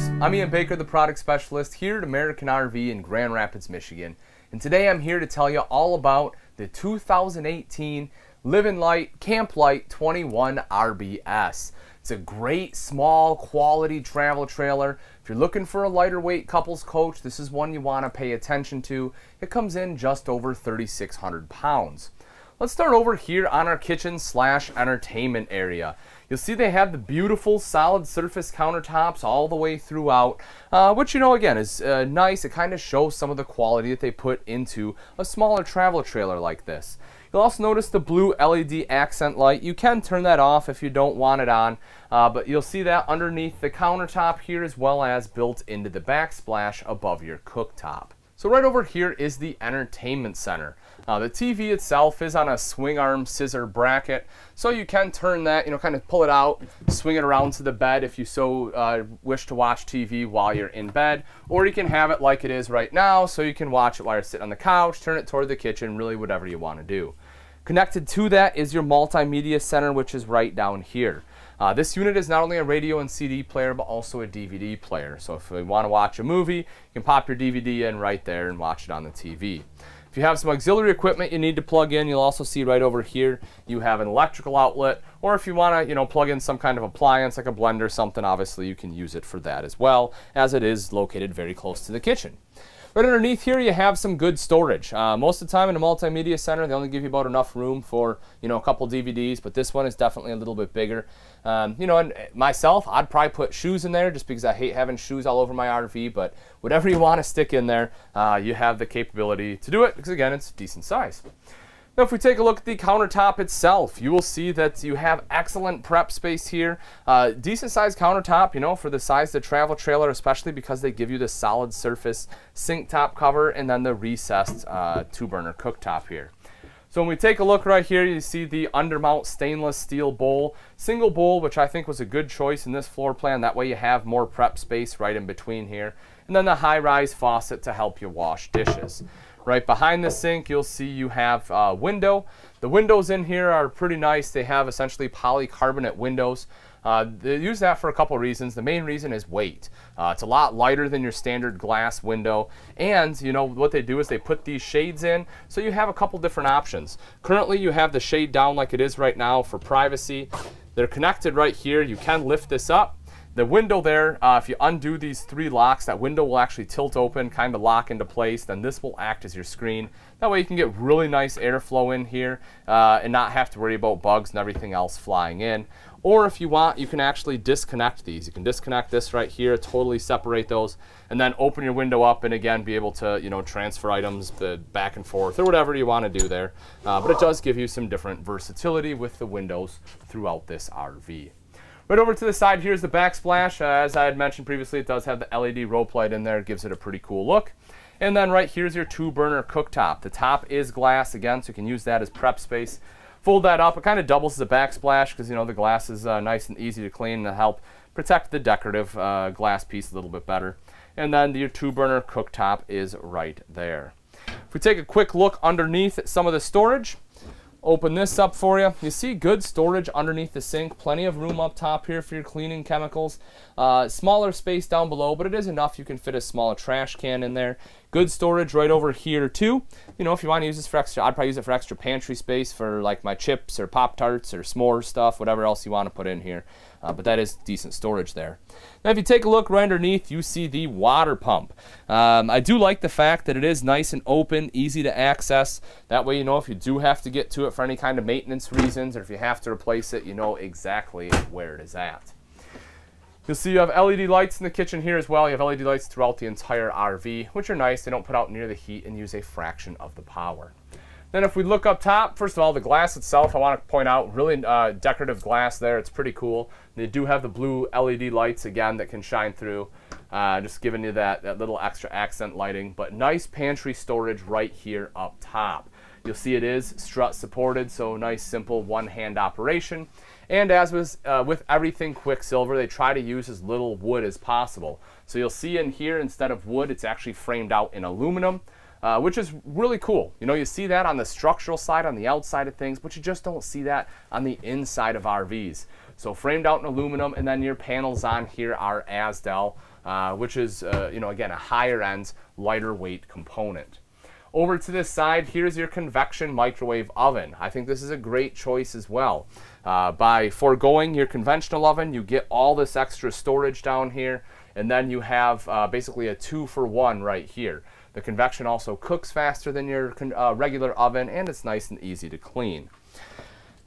Folks, I'm Ian Baker, the product specialist here at American RV in Grand Rapids, Michigan. And today I'm here to tell you all about the 2018 Livin Lite Camp Light 21 RBS. It's a great, small, quality travel trailer. If you're looking for a lighter weight couples coach, this is one you want to pay attention to. It comes in just over 3,600 pounds. Let's start over here on our kitchen slash entertainment area. You'll see they have the beautiful solid surface countertops all the way throughout, uh, which you know again is uh, nice. It kind of shows some of the quality that they put into a smaller travel trailer like this. You'll also notice the blue LED accent light. You can turn that off if you don't want it on, uh, but you'll see that underneath the countertop here as well as built into the backsplash above your cooktop. So right over here is the entertainment center. Uh, the TV itself is on a swing arm scissor bracket, so you can turn that, you know, kind of pull it out, swing it around to the bed if you so uh, wish to watch TV while you're in bed, or you can have it like it is right now, so you can watch it while you're sitting on the couch, turn it toward the kitchen, really whatever you want to do. Connected to that is your multimedia center, which is right down here. Uh, this unit is not only a radio and CD player, but also a DVD player. So if you want to watch a movie, you can pop your DVD in right there and watch it on the TV. If you have some auxiliary equipment you need to plug in, you'll also see right over here, you have an electrical outlet, or if you want to, you know, plug in some kind of appliance like a blender, something, obviously you can use it for that as well, as it is located very close to the kitchen. Right underneath here, you have some good storage. Uh, most of the time in a multimedia center, they only give you about enough room for, you know, a couple DVDs, but this one is definitely a little bit bigger. Um, you know, and myself, I'd probably put shoes in there just because I hate having shoes all over my RV, but whatever you want to stick in there, uh, you have the capability to do it because, again, it's decent size. Now if we take a look at the countertop itself, you will see that you have excellent prep space here. Uh, decent sized countertop, you know, for the size of the travel trailer, especially because they give you the solid surface sink top cover and then the recessed uh, two burner cooktop here. So when we take a look right here, you see the undermount stainless steel bowl. Single bowl, which I think was a good choice in this floor plan. That way you have more prep space right in between here. And then the high-rise faucet to help you wash dishes. Right behind the sink, you'll see you have a window. The windows in here are pretty nice. They have essentially polycarbonate windows. Uh, they use that for a couple reasons. The main reason is weight. Uh, it's a lot lighter than your standard glass window. And, you know, what they do is they put these shades in, so you have a couple different options. Currently, you have the shade down like it is right now for privacy. They're connected right here. You can lift this up the window there, uh, if you undo these three locks, that window will actually tilt open, kind of lock into place. Then this will act as your screen. That way you can get really nice airflow in here uh, and not have to worry about bugs and everything else flying in. Or if you want, you can actually disconnect these. You can disconnect this right here, totally separate those, and then open your window up and again be able to, you know, transfer items back and forth or whatever you want to do there. Uh, but it does give you some different versatility with the windows throughout this RV. Right over to the side here is the backsplash. Uh, as I had mentioned previously, it does have the LED rope light in there. It gives it a pretty cool look. And then right here's your two burner cooktop. The top is glass again, so you can use that as prep space. Fold that up. It kind of doubles as a backsplash because you know the glass is uh, nice and easy to clean and help protect the decorative uh, glass piece a little bit better. And then your two burner cooktop is right there. If we take a quick look underneath some of the storage, Open this up for you. You see good storage underneath the sink. Plenty of room up top here for your cleaning chemicals. Uh, smaller space down below, but it is enough. You can fit a small trash can in there. Good storage right over here too. You know, if you want to use this for extra, I'd probably use it for extra pantry space for like my chips or Pop-Tarts or s'mores stuff, whatever else you want to put in here. Uh, but that is decent storage there. Now, if you take a look right underneath, you see the water pump. Um, I do like the fact that it is nice and open, easy to access. That way, you know, if you do have to get to it for any kind of maintenance reasons or if you have to replace it, you know exactly where it is at. You'll see you have LED lights in the kitchen here as well. You have LED lights throughout the entire RV, which are nice. They don't put out near the heat and use a fraction of the power. Then if we look up top, first of all, the glass itself, I want to point out, really uh, decorative glass there. It's pretty cool. They do have the blue LED lights, again, that can shine through, uh, just giving you that, that little extra accent lighting. But nice pantry storage right here up top. You'll see it is strut supported, so nice, simple one-hand operation. And as was uh, with everything Quicksilver, they try to use as little wood as possible. So you'll see in here, instead of wood, it's actually framed out in aluminum uh, which is really cool. You know, you see that on the structural side, on the outside of things, but you just don't see that on the inside of RVs. So framed out in aluminum, and then your panels on here are Azdel, uh, which is, uh, you know, again, a higher end, lighter weight component. Over to this side, here's your convection microwave oven. I think this is a great choice as well. Uh, by foregoing your conventional oven, you get all this extra storage down here, and then you have uh, basically a two for one right here. The convection also cooks faster than your uh, regular oven, and it's nice and easy to clean.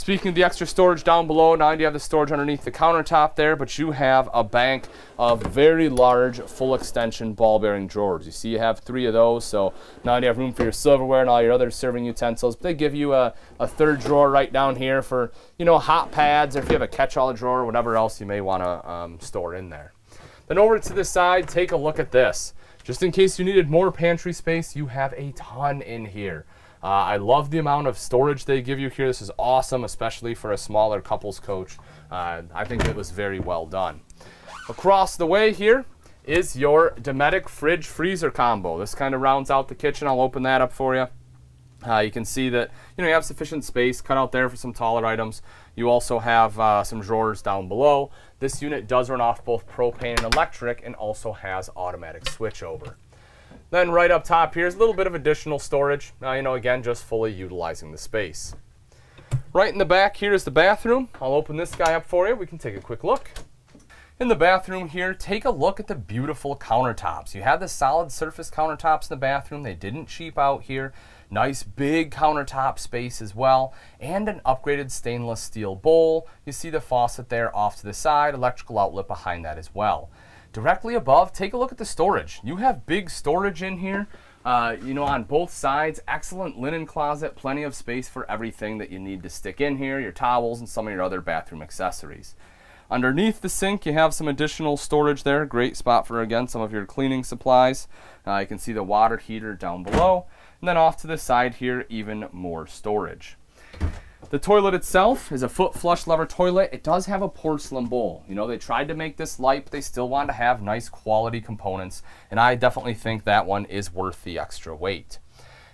Speaking of the extra storage down below, not only do you have the storage underneath the countertop there, but you have a bank of very large full extension ball bearing drawers. You see you have three of those, so now you have room for your silverware and all your other serving utensils. But they give you a, a third drawer right down here for, you know, hot pads or if you have a catch-all drawer or whatever else you may want to um, store in there. Then over to the side, take a look at this. Just in case you needed more pantry space, you have a ton in here. Uh, I love the amount of storage they give you here. This is awesome, especially for a smaller couples coach. Uh, I think it was very well done. Across the way here is your Dometic fridge freezer combo. This kind of rounds out the kitchen. I'll open that up for you. Uh, you can see that you know you have sufficient space cut out there for some taller items. You also have uh, some drawers down below. This unit does run off both propane and electric and also has automatic switchover. Then right up top here is a little bit of additional storage. Now, you know, again, just fully utilizing the space. Right in the back here is the bathroom. I'll open this guy up for you. We can take a quick look. In the bathroom here, take a look at the beautiful countertops. You have the solid surface countertops in the bathroom. They didn't cheap out here. Nice big countertop space as well, and an upgraded stainless steel bowl. You see the faucet there off to the side, electrical outlet behind that as well. Directly above, take a look at the storage. You have big storage in here. Uh, you know, on both sides, excellent linen closet, plenty of space for everything that you need to stick in here, your towels and some of your other bathroom accessories. Underneath the sink, you have some additional storage there. Great spot for, again, some of your cleaning supplies. Uh, you can see the water heater down below. And then off to the side here, even more storage. The toilet itself is a foot flush lever toilet. It does have a porcelain bowl. You know, they tried to make this light, but they still want to have nice quality components. And I definitely think that one is worth the extra weight.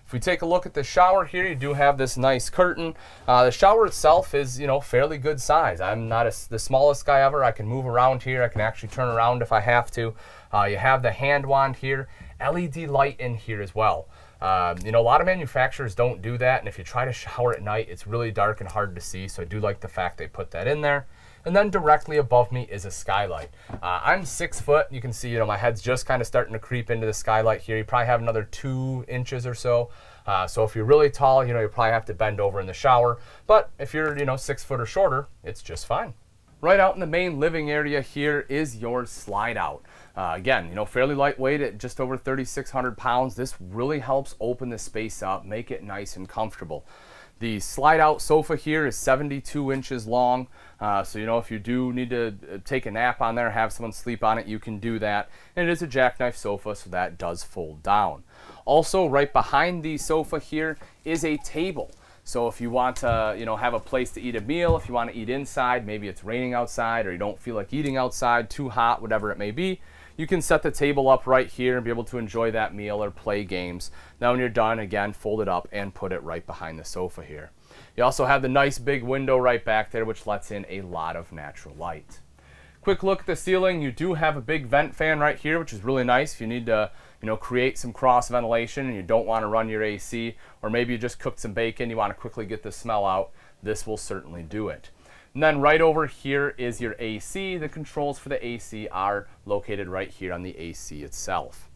If we take a look at the shower here, you do have this nice curtain. Uh, the shower itself is, you know, fairly good size. I'm not a, the smallest guy ever. I can move around here. I can actually turn around if I have to. Uh, you have the hand wand here. LED light in here as well. Um, you know, a lot of manufacturers don't do that, and if you try to shower at night, it's really dark and hard to see, so I do like the fact they put that in there. And then directly above me is a skylight. Uh, I'm six foot. You can see, you know, my head's just kind of starting to creep into the skylight here. You probably have another two inches or so. Uh, so if you're really tall, you know, you probably have to bend over in the shower. But if you're, you know, six foot or shorter, it's just fine. Right out in the main living area here is your slide out. Uh, again, you know, fairly lightweight at just over 3,600 pounds. This really helps open the space up, make it nice and comfortable. The slide out sofa here is 72 inches long. Uh, so, you know, if you do need to uh, take a nap on there, have someone sleep on it, you can do that. And it is a jackknife sofa, so that does fold down. Also, right behind the sofa here is a table. So if you want to, you know, have a place to eat a meal, if you want to eat inside, maybe it's raining outside or you don't feel like eating outside, too hot, whatever it may be, you can set the table up right here and be able to enjoy that meal or play games. Now when you're done, again, fold it up and put it right behind the sofa here. You also have the nice big window right back there which lets in a lot of natural light. Quick look at the ceiling. You do have a big vent fan right here, which is really nice if you need to you know, create some cross ventilation and you don't want to run your AC, or maybe you just cooked some bacon, you want to quickly get the smell out, this will certainly do it. And then right over here is your AC. The controls for the AC are located right here on the AC itself.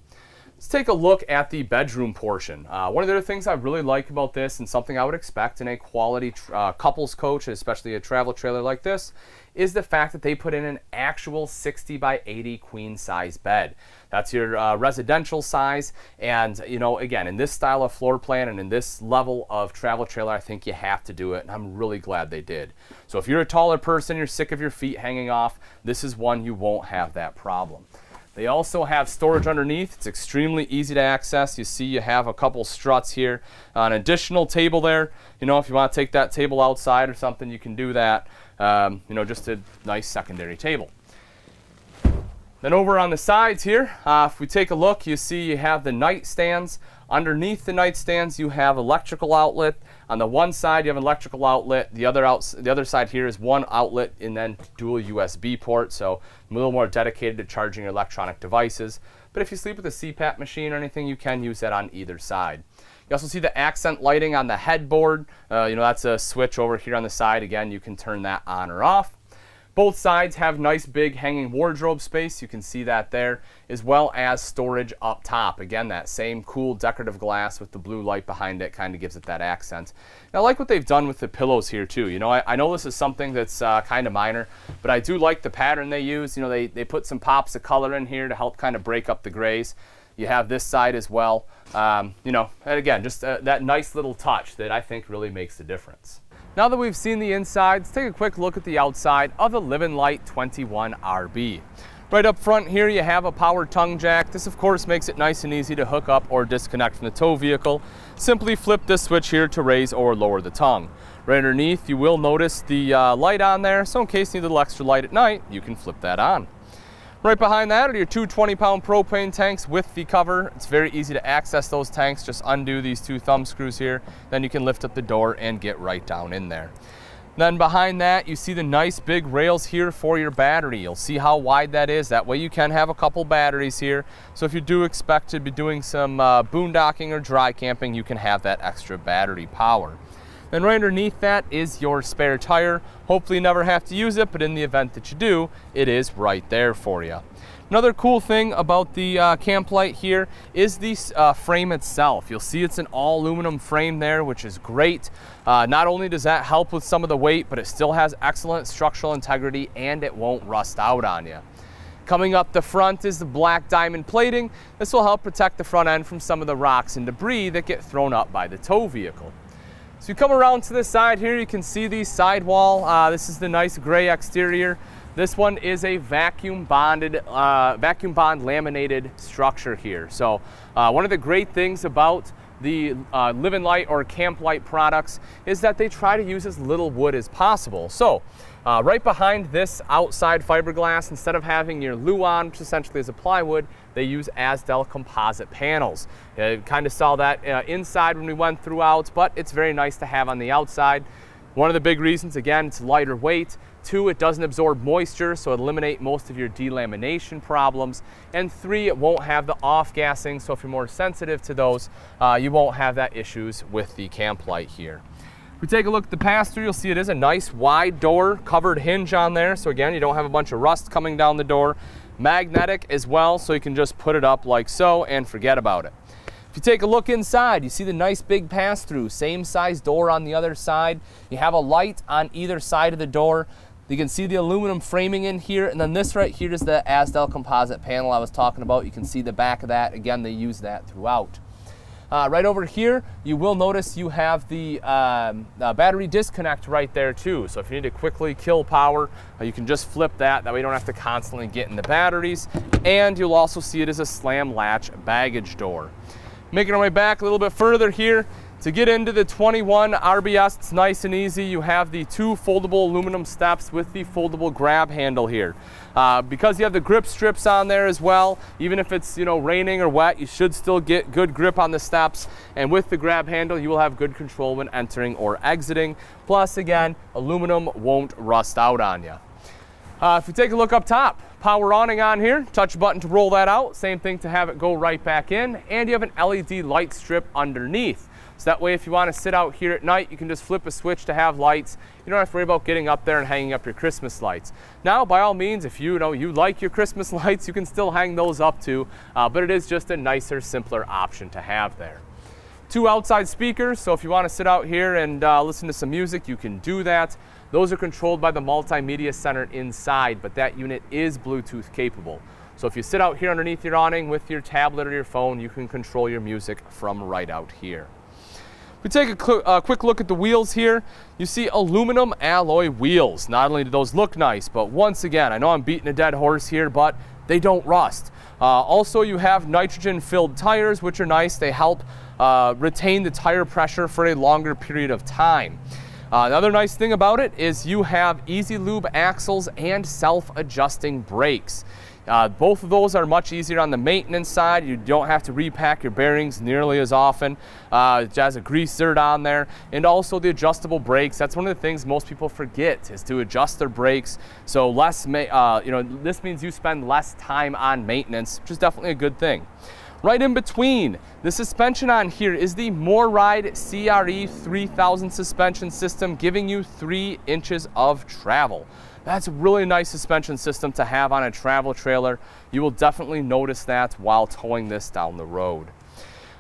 Let's take a look at the bedroom portion. Uh, one of the other things I really like about this and something I would expect in a quality uh, couples coach, especially a travel trailer like this, is the fact that they put in an actual 60 by 80 queen size bed. That's your uh, residential size. And, you know, again, in this style of floor plan and in this level of travel trailer, I think you have to do it. And I'm really glad they did. So if you're a taller person, you're sick of your feet hanging off, this is one you won't have that problem. They also have storage underneath. It's extremely easy to access. You see you have a couple struts here. An additional table there. You know, if you want to take that table outside or something, you can do that. Um, you know, just a nice secondary table. Then over on the sides here, uh, if we take a look, you see you have the nightstands. Underneath the nightstands, you have electrical outlet. On the one side, you have an electrical outlet. The other out, the other side here is one outlet and then dual USB port, so a little more dedicated to charging your electronic devices. But if you sleep with a CPAP machine or anything, you can use that on either side. You also see the accent lighting on the headboard. Uh, you know, that's a switch over here on the side. Again, you can turn that on or off. Both sides have nice big hanging wardrobe space. You can see that there, as well as storage up top. Again, that same cool decorative glass with the blue light behind it kind of gives it that accent. Now, I like what they've done with the pillows here too. You know, I, I know this is something that's uh, kind of minor, but I do like the pattern they use. You know, they, they put some pops of color in here to help kind of break up the grays. You have this side as well. Um, you know, and again, just uh, that nice little touch that I think really makes a difference. Now that we've seen the inside, let's take a quick look at the outside of the Livin Lite 21 RB. Right up front here, you have a power tongue jack. This, of course, makes it nice and easy to hook up or disconnect from the tow vehicle. Simply flip this switch here to raise or lower the tongue. Right underneath, you will notice the uh, light on there, so in case you need a little extra light at night, you can flip that on. Right behind that are your two 20 pound propane tanks with the cover. It's very easy to access those tanks. Just undo these two thumb screws here. Then you can lift up the door and get right down in there. Then behind that, you see the nice big rails here for your battery. You'll see how wide that is. That way you can have a couple batteries here. So if you do expect to be doing some uh, boondocking or dry camping, you can have that extra battery power. Then right underneath that is your spare tire. Hopefully you never have to use it, but in the event that you do, it is right there for you. Another cool thing about the uh, CampLite here is the uh, frame itself. You'll see it's an all aluminum frame there, which is great. Uh, not only does that help with some of the weight, but it still has excellent structural integrity and it won't rust out on you. Coming up the front is the black diamond plating. This will help protect the front end from some of the rocks and debris that get thrown up by the tow vehicle. So you come around to the side here, you can see the sidewall. Uh, this is the nice gray exterior. This one is a vacuum bonded, uh, vacuum bond laminated structure here. So uh, one of the great things about the uh, Livin Lite or CampLite products is that they try to use as little wood as possible. So uh, right behind this outside fiberglass, instead of having your Luan, which essentially is a plywood, they use Azdel composite panels. Uh, kind of saw that uh, inside when we went throughout, but it's very nice to have on the outside. One of the big reasons, again, it's lighter weight. Two, it doesn't absorb moisture, so eliminate most of your delamination problems. And three, it won't have the off-gassing, so if you're more sensitive to those, uh, you won't have that issues with the CampLite here. If we take a look at the pass-through, you'll see it is a nice wide door, covered hinge on there. So again, you don't have a bunch of rust coming down the door. Magnetic as well, so you can just put it up like so and forget about it. If you take a look inside, you see the nice big pass-through, same size door on the other side. You have a light on either side of the door. You can see the aluminum framing in here, and then this right here is the Azdel composite panel I was talking about. You can see the back of that. Again, they use that throughout. Uh, right over here, you will notice you have the um, uh, battery disconnect right there too. So if you need to quickly kill power, uh, you can just flip that. That way you don't have to constantly get in the batteries. And you'll also see it as a slam latch baggage door. Making our way back a little bit further here, to get into the 21 RBS, it's nice and easy. You have the two foldable aluminum steps with the foldable grab handle here. Uh, because you have the grip strips on there as well, even if it's you know raining or wet, you should still get good grip on the steps. And with the grab handle, you will have good control when entering or exiting. Plus, again, aluminum won't rust out on you. Uh, if you take a look up top, power awning on here, touch button to roll that out, same thing to have it go right back in, and you have an LED light strip underneath. So that way if you want to sit out here at night, you can just flip a switch to have lights. You don't have to worry about getting up there and hanging up your Christmas lights. Now, by all means, if you, you know you like your Christmas lights, you can still hang those up too, uh, but it is just a nicer, simpler option to have there. Two outside speakers, so if you want to sit out here and uh, listen to some music, you can do that. Those are controlled by the multimedia center inside, but that unit is Bluetooth capable. So if you sit out here underneath your awning with your tablet or your phone, you can control your music from right out here. If we take a uh, quick look at the wheels here, you see aluminum alloy wheels. Not only do those look nice, but once again, I know I'm beating a dead horse here, but they don't rust. Uh, also, you have nitrogen filled tires, which are nice. They help uh, retain the tire pressure for a longer period of time. Uh, another nice thing about it is you have easy lube axles and self-adjusting brakes. Uh, both of those are much easier on the maintenance side. You don't have to repack your bearings nearly as often. Uh, it has a grease zert on there. And also the adjustable brakes. That's one of the things most people forget is to adjust their brakes. So less, uh, you know, this means you spend less time on maintenance, which is definitely a good thing. Right in between, the suspension on here is the MORryde CRE 3000 suspension system, giving you three inches of travel. That's a really nice suspension system to have on a travel trailer. You will definitely notice that while towing this down the road.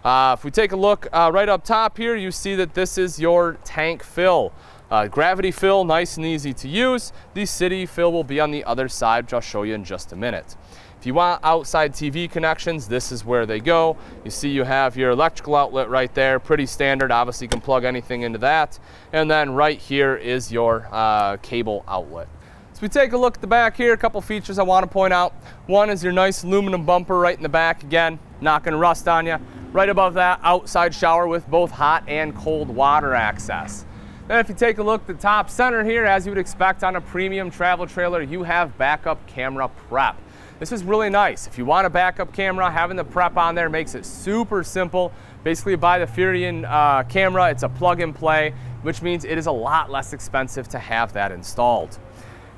Uh, if we take a look uh, right up top here, you see that this is your tank fill. Uh, gravity fill, nice and easy to use. The city fill will be on the other side, which I'll show you in just a minute. If you want outside TV connections, this is where they go. You see you have your electrical outlet right there, pretty standard. Obviously you can plug anything into that. And then right here is your uh, cable outlet. We take a look at the back here, a couple features I want to point out. One is your nice aluminum bumper right in the back. Again, not going to rust on you. Right above that, outside shower with both hot and cold water access. Then if you take a look at the top center here, as you would expect on a premium travel trailer, you have backup camera prep. This is really nice. If you want a backup camera, having the prep on there makes it super simple. Basically buy the Furrion uh, camera, it's a plug and play, which means it is a lot less expensive to have that installed.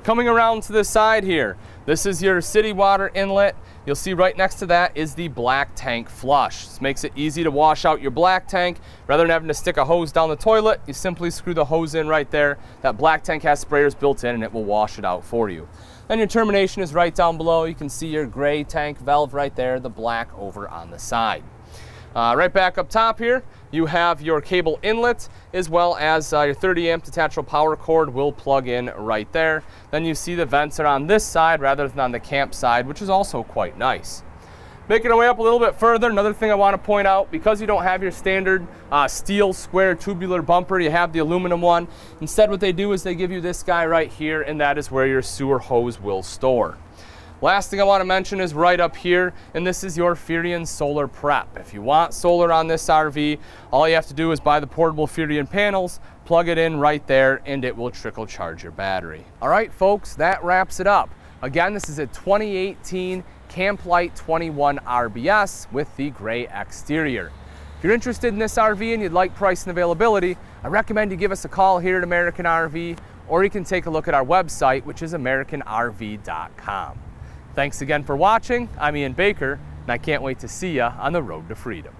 Coming around to the side here, this is your city water inlet. You'll see right next to that is the black tank flush. This makes it easy to wash out your black tank. Rather than having to stick a hose down the toilet, you simply screw the hose in right there. That black tank has sprayers built in and it will wash it out for you. Then your termination is right down below. You can see your gray tank valve right there, the black over on the side. Uh, right back up top here, you have your cable inlet as well as uh, your 30 amp detachable power cord will plug in right there. Then you see the vents are on this side rather than on the camp side, which is also quite nice. Making our way up a little bit further, another thing I want to point out, because you don't have your standard uh, steel square tubular bumper, you have the aluminum one. Instead what they do is they give you this guy right here and that is where your sewer hose will store. Last thing I want to mention is right up here, and this is your Furrion Solar Prep. If you want solar on this RV, all you have to do is buy the portable Furrion panels, plug it in right there, and it will trickle charge your battery. All right, folks, that wraps it up. Again, this is a 2018 Camp Lite 21 RBS with the gray exterior. If you're interested in this RV and you'd like price and availability, I recommend you give us a call here at American RV, or you can take a look at our website, which is AmericanRV.com. Thanks again for watching. I'm Ian Baker, and I can't wait to see you on the road to freedom.